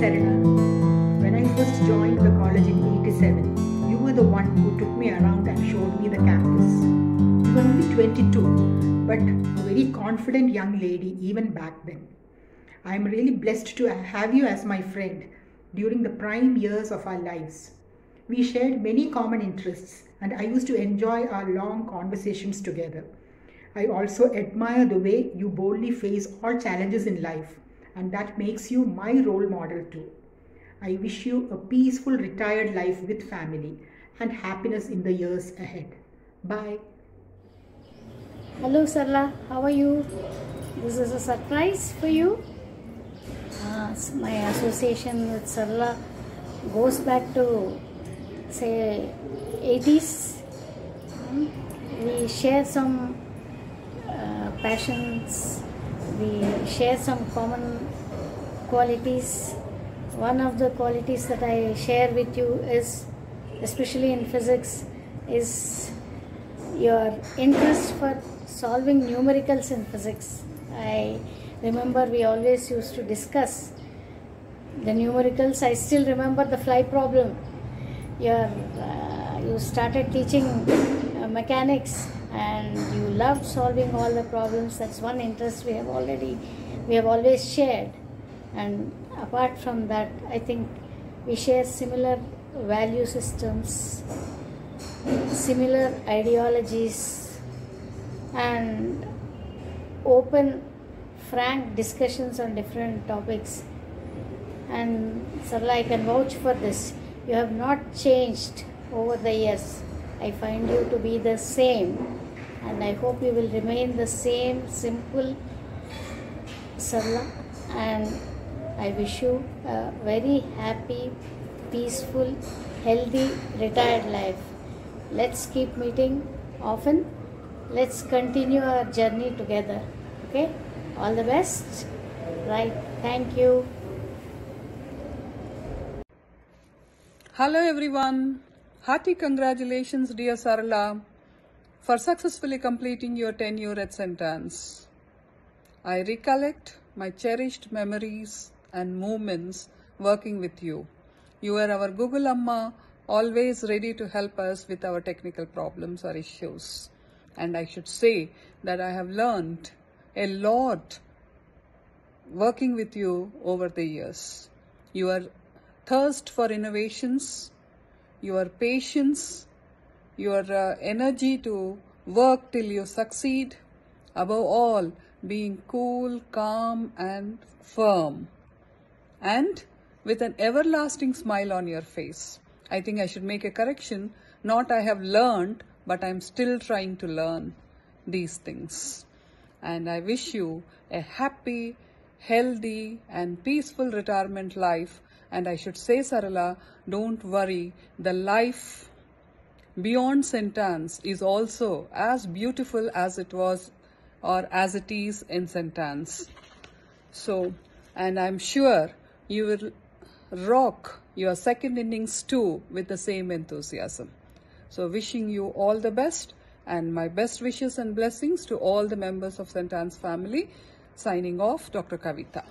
Sarala. When I first joined the college in 87, you were the one who took me around and showed me the campus. You were only 22, but a very confident young lady even back then. I am really blessed to have you as my friend during the prime years of our lives. We shared many common interests, and I used to enjoy our long conversations together. I also admire the way you boldly face all challenges in life, and that makes you my role model too. I wish you a peaceful retired life with family and happiness in the years ahead. Bye. Hello Sarla, how are you? This is a surprise for you. Uh, my association with Sarla goes back to say 80s. Hmm. We share some uh, passions, we share some common qualities. One of the qualities that I share with you is, especially in physics, is your interest for solving numericals in physics. I remember we always used to discuss the numericals. I still remember the fly problem. Your, uh, you started teaching uh, mechanics and you loved solving all the problems. That's one interest we have already, we have always shared. And apart from that, I think we share similar value systems, similar ideologies, and open, frank discussions on different topics. And Sarla, I can vouch for this. You have not changed over the years. I find you to be the same, and I hope you will remain the same simple Sarla. And I wish you a very happy, peaceful, healthy, retired life. Let's keep meeting often. Let's continue our journey together. Okay? All the best. Right. Thank you. Hello everyone. Hearty congratulations dear Sarala for successfully completing your tenure at St. Ann's. I recollect my cherished memories and moments working with you. You were our Google Amma, always ready to help us with our technical problems or issues. And I should say that I have learned a lot working with you over the years. Your thirst for innovations, your patience, your uh, energy to work till you succeed, above all, being cool, calm, and firm, and with an everlasting smile on your face. I think I should make a correction. Not I have learned, but I'm still trying to learn these things. And I wish you a happy, healthy, and peaceful retirement life. And I should say, Sarala, don't worry, the life beyond St. Ann's is also as beautiful as it was or as it is in sentence. So, and I'm sure you will rock your second innings too with the same enthusiasm. So, wishing you all the best and my best wishes and blessings to all the members of. Ann's family. Signing off, Dr. Kavita.